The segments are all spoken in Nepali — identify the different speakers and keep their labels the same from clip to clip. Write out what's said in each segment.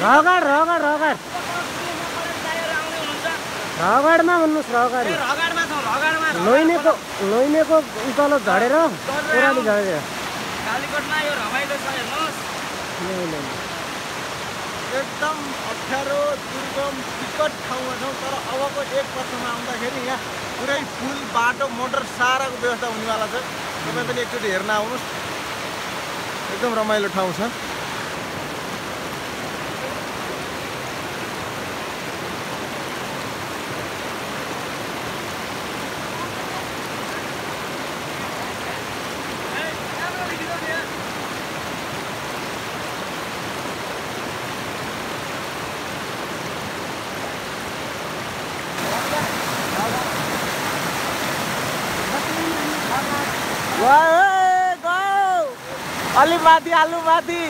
Speaker 1: रगड रगड रगड रगडमा भन्नुहोस् रगड लोइनेको लोइनेको उकालो झरेर ओह्राली नहीं।
Speaker 2: एकदम अप्ठ्यारो दुर्गम विकट ठाउँमा छौँ तर अबको एक वर्षमा आउँदाखेरि यहाँ पुरै पुल बाटो मोटर साराको व्यवस्था हुनेवाला छ। तपाईँ पनि एकचोटि हेर्न आउनुहोस्। एकदम रमाइलो ठाउँ छ। अलि माथि आलु माथि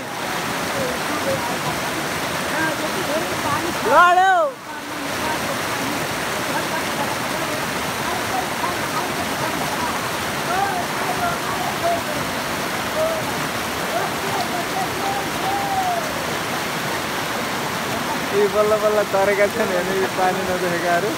Speaker 2: बल्ल बल्ल तरेका छन् हेर्ने यी पानी नदेखेकाहरू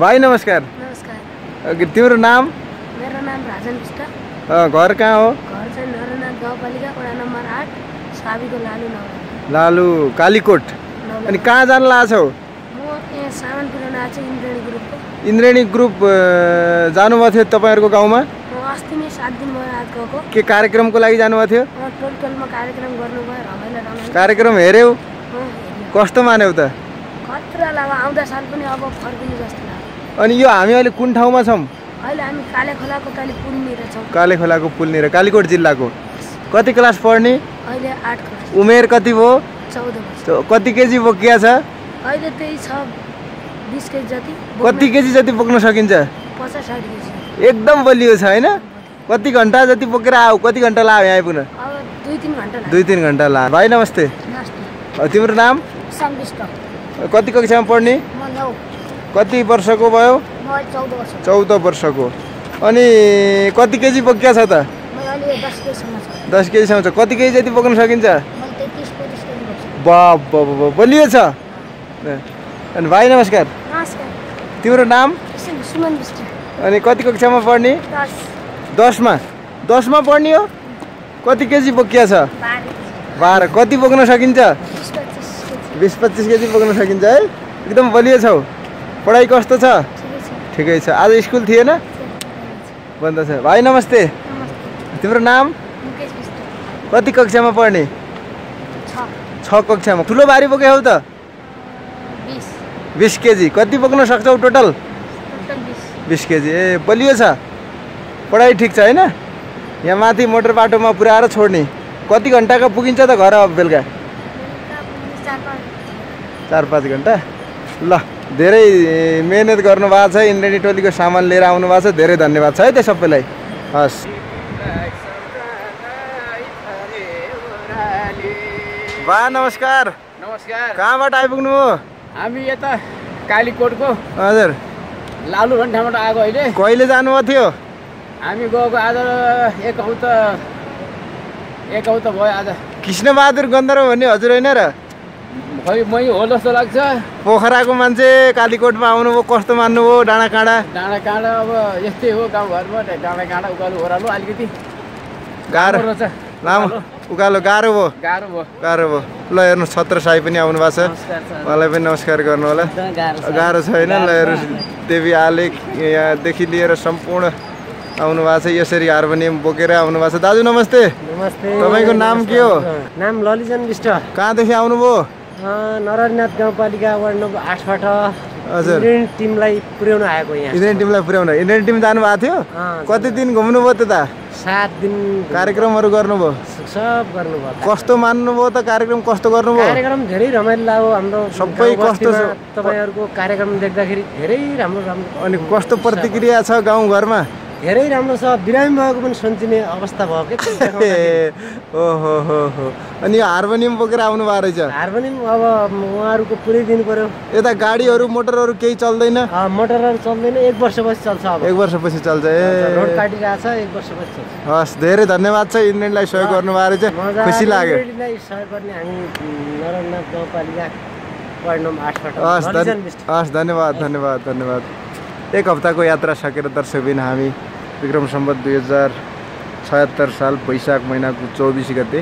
Speaker 2: भाइ नमस्कार।
Speaker 3: नमस्कार।
Speaker 2: तिम्रो नाम?
Speaker 3: मेरो नाम राजन विष्ट।
Speaker 2: घर कहाँ हो?
Speaker 3: घर चाहिँ नरनाथ गाउँपालिका वडा नम्बर आठ साबीको लालु
Speaker 2: लालु कालीकोट। अनि कहाँ जान लाग्छौ
Speaker 3: म यहाँ सामान पुऱ्याउन आएको छु इन्द्रणी ग्रुपको।
Speaker 2: इन्द्रेणी ग्रुप जानुभएको थियो तपाईँहरूको गाउँमा?
Speaker 3: म अस्ति नै सात दिन भयो आज गएको।
Speaker 2: के कार्यक्रमको लागि जानुभएको थियो?
Speaker 3: टोल टोलमा कार्यक्रम गर्नुभयो रमाइलो रमाइलो।
Speaker 2: कार्यक्रम हेऱ्यौ? कस्तो मान्यौ त?
Speaker 3: खतरा लाग्यो आउँदा साल पनि अब फर्किने जस्तो।
Speaker 2: अनि यो हामी अहिले कुन ठाउँमा छौँ?
Speaker 3: काले खोलाको पुलनिर
Speaker 2: कालीकोट जिल्लाको। कति क्लास पढ्ने? उमेर कति भयो? कति केजी बोकिया छ? कति केजी जति बोक्न सकिन्छ? एकदम बलियो छ होइन? कति घन्टा जति बोकेर आऊ कति घन्टा लाग्यो यहाँ आइपुग्न?
Speaker 3: दुई तिन घन्टा
Speaker 2: ला भाइ नमस्ते। तिम्रो नाम? कति कक्षामा पढ्ने? कति वर्षको भयो?
Speaker 3: चौध वर्ष
Speaker 2: चौध वर्षको। अनि कति केजी बोकिया छ त
Speaker 3: दस केजीसम्म छ।
Speaker 2: कति केजी जति बोक्न सकिन्छ? बलियो छ? अनि भाइ नमस्कार। तिम्रो नाम? अनि कति कक्षामा पढ्ने?
Speaker 3: दस।
Speaker 2: दसमा? दसमा पढ्ने हो? कति केजी बोकिया छ?
Speaker 3: बाह्र।
Speaker 2: कति बोक्न सकिन्छ?
Speaker 3: बिस पच्चिस केजी।
Speaker 2: बोक्न सकिन्छ है? एकदम बलियो छौ। पढाइ कस्तो छ?
Speaker 3: ठिकै छ।
Speaker 2: आज स्कुल थिएन? बन्द छ। भाइ नमस्ते। तिम्रो नाम? कति कक्षामा पढ्ने?
Speaker 3: छ।
Speaker 2: कक्षामा। ठुलो भारी बोके हौ त।
Speaker 3: बिस।
Speaker 2: केजी। कति बोक्न सक्छौ टोटल?
Speaker 3: बिस।
Speaker 2: केजी। ए बलियो छ। पढाइ ठिक छ होइन? यहाँ माथि मोटर बाटोमा पुऱ्याएर छोड्ने। कति घन्टाको पुगिन्छ त घर अब बेलुका?
Speaker 3: चार पाँच
Speaker 2: घन्टा? ल। धेरै मिहिनेत गर्नुभएको छ इन्द्रेणी टोलीको सामान लिएर आउनु भएको छ धेरै धन्यवाद छ है त्यो सबैलाई। हस्। बा नमस्कार।
Speaker 4: नमस्कार।
Speaker 2: कहाँबाट आइपुग्नु? हो
Speaker 4: हामी यता कालीकोटको
Speaker 2: हजुर।
Speaker 4: लालु भन्ने ठाउँबाट आएको अहिले।
Speaker 2: कहिले जानुभएको थियो?
Speaker 4: हामी गएको आज एक हप्ता एक हप्ता भयो आज।
Speaker 2: कृष्णबहादुर गन्धर्व भन्ने हजुर होइन र?
Speaker 4: खै मै हो जस्तो लाग्छ।
Speaker 2: पोखराको मान्छे कालीकोटमा आउनुभयो कस्तो मान्नुभयो डाँडा काँडा
Speaker 4: डाँडा काँडा अब यस्तै हो गाउँघरमा डाँडा काँडा उकालो ओह्रालो अलिकति।
Speaker 2: गाह्रो।
Speaker 4: राम्रो छ
Speaker 2: लामो। उकालो। गाह्रो भयो।
Speaker 4: गाह्रो भयो।
Speaker 2: गाह्रो भयो। ल हेर्नु छत्र साई पनि आउनु भएको छ। उहाँलाई पनि नमस्कार गर्नु होला। गाह्रो छैन। ल हेर्नु देवी आलेख यहाँदेखि लिएर सम्पूर्ण आउनु भएको छ। यसरी हार्मोनियम बोकेर आउनु भएको छ। दाजु नमस्ते।
Speaker 1: नमस्ते।
Speaker 2: तपाईँको नाम के हो?
Speaker 1: नाम ललिजन विष्ट।
Speaker 2: कहाँदेखि आउनुभयो?
Speaker 1: नरनाथ गाउँपालिका वार्ड नम्बर आठबाट
Speaker 2: हजुर।
Speaker 1: इन्डियन टिमलाई पुर्याउन आएको यहाँ।
Speaker 2: इन्डियन टिमलाई पुर्याउन। इन्डियन टिम जानुभएको थियो? कति दिन घुम्नुभयो त्यता
Speaker 1: सात दिन
Speaker 2: कार्यक्रमहरू गर्नुभयो?
Speaker 1: सब गर्नुभयो।
Speaker 2: कस्तो मान्नुभयो त कार्यक्रम? कस्तो गर्नुभयो?
Speaker 1: कार्यक्रम धेरै रमाइलो लाग्यो। हाम्रो
Speaker 2: सबै कस्तो छ?
Speaker 1: तपाईँहरूको कार्यक्रम देख्दाखेरि धेरै राम्रो राम्रो।
Speaker 2: अनि कस्तो प्रतिक्रिया छ गाउँघरमा?
Speaker 1: धेरै राम्रो छ बिरामी भएको पनि सन्चिने अवस्था भयो के?
Speaker 2: ओहो हो हो। अनि हार्मोनियम बोकेर आउनु भएको रहेछ?
Speaker 1: हार्मोनियम अब उहाँहरूको पुरै दिनु पर्यो
Speaker 2: यता गाडीहरू मोटरहरू केही चल्दैन?
Speaker 1: मोटरहरू चल्दैन एक वर्षपछि चल्छ अब।
Speaker 2: एक वर्षपछि चल्छ
Speaker 1: रोड
Speaker 2: ए
Speaker 1: काटिरहेको छ एक वर्षपछि चल्छ।
Speaker 2: हस् धेरै धन्यवाद छ इन्डियनलाई सहयोग गर्नुभएको रहेछ।
Speaker 1: मजा
Speaker 2: खुसी लाग्यो।
Speaker 1: सहयोग गर्ने हामी नरनाथ गाउँपालिका।
Speaker 2: हस् धन्यवाद धन्यवाद धन्यवाद। एक हप्ताको यात्रा सकेर दर्शकबिन हामी विक्रम सम्बत दुई हजार छयत्तर साल वैशाख महिनाको चौबिस गते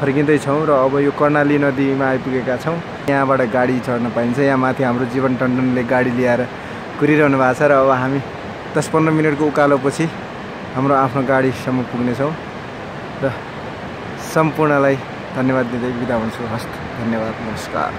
Speaker 2: फर्किँदैछौँ र अब यो कर्णाली नदीमा आइपुगेका छौँ यहाँबाट गाडी चढ्न पाइन्छ यहाँ माथि हाम्रो जीवन टन्डनले गाडी ल्याएर कुरिरहनु भएको छ र अब हामी दस पन्ध्र मिनटको उकालोपछि हाम्रो आफ्नो गाडीसम्म पुग्नेछौँ र सम्पूर्णलाई धन्यवाद दिँदै बिदा हुन्छु हस्त धन्यवाद नमस्कार